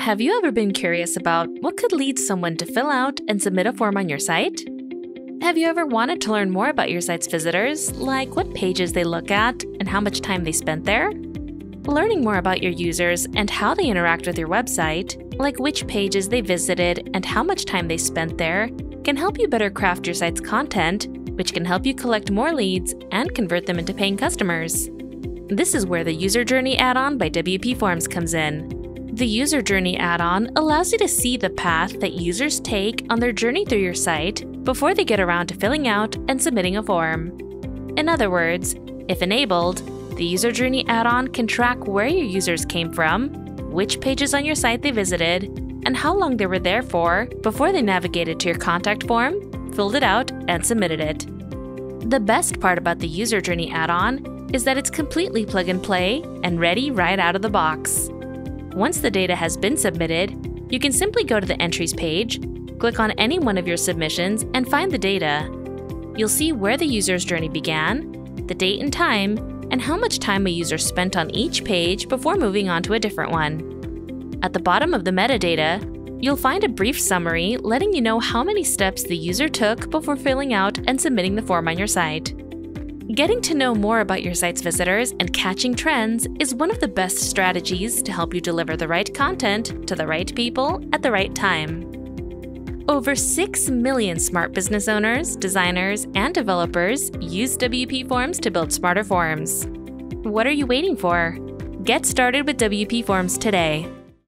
Have you ever been curious about what could lead someone to fill out and submit a form on your site? Have you ever wanted to learn more about your site's visitors, like what pages they look at and how much time they spent there? Learning more about your users and how they interact with your website, like which pages they visited and how much time they spent there, can help you better craft your site's content, which can help you collect more leads and convert them into paying customers. This is where the User Journey add on by WP Forms comes in. The User Journey add on allows you to see the path that users take on their journey through your site before they get around to filling out and submitting a form. In other words, if enabled, the User Journey add on can track where your users came from, which pages on your site they visited, and how long they were there for before they navigated to your contact form, filled it out, and submitted it. The best part about the User Journey add on is that it's completely plug and play and ready right out of the box. Once the data has been submitted, you can simply go to the Entries page, click on any one of your submissions, and find the data. You'll see where the user's journey began, the date and time, and how much time a user spent on each page before moving on to a different one. At the bottom of the metadata, you'll find a brief summary letting you know how many steps the user took before filling out and submitting the form on your site. Getting to know more about your site's visitors and catching trends is one of the best strategies to help you deliver the right content to the right people at the right time. Over 6 million smart business owners, designers, and developers use WP Forms to build smarter forms. What are you waiting for? Get started with WP Forms today.